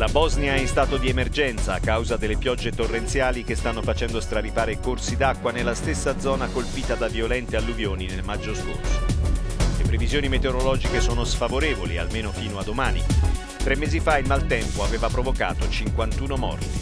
La Bosnia è in stato di emergenza a causa delle piogge torrenziali che stanno facendo straripare corsi d'acqua nella stessa zona colpita da violente alluvioni nel maggio scorso. Le previsioni meteorologiche sono sfavorevoli, almeno fino a domani. Tre mesi fa il maltempo aveva provocato 51 morti.